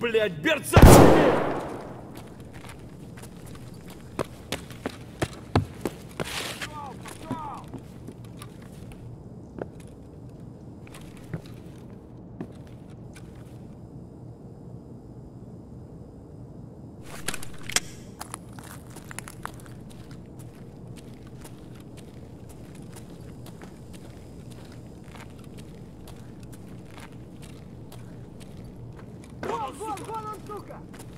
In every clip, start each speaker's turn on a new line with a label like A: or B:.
A: блядь, берцами! Açúcar!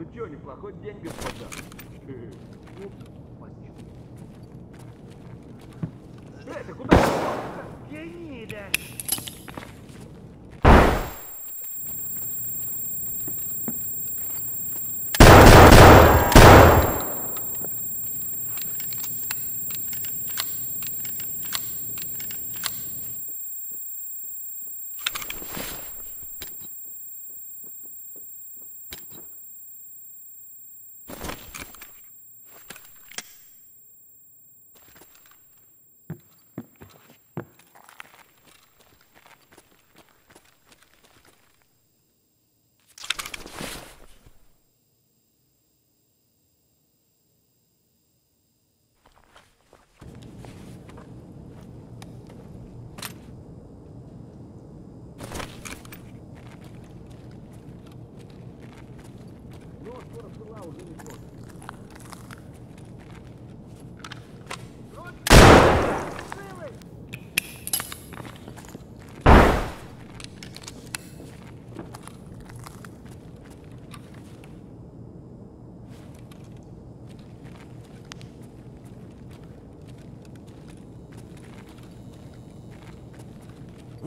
B: Ну чё, неплохой день, господа.
A: Упс.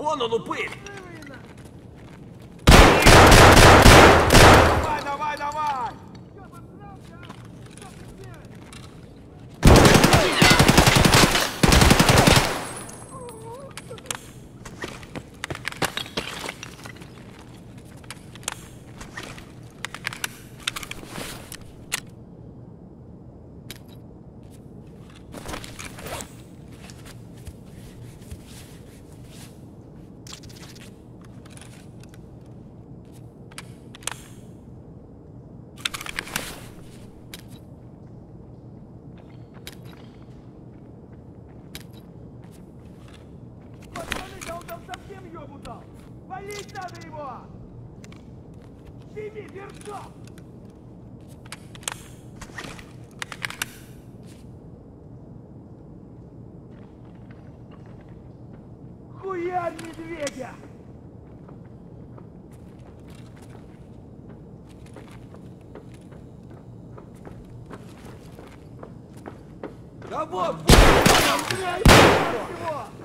B: Он, он упырь!
A: дураком удал! Валить надо его! Семи перцов! Хуярь медведя!
B: Да вот!
A: Блядь, его!